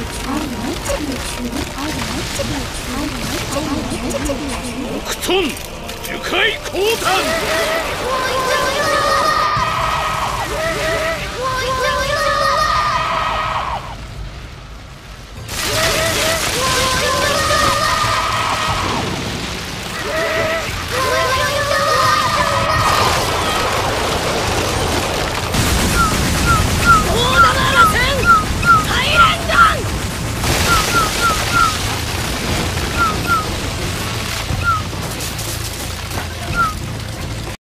北遁樹海降換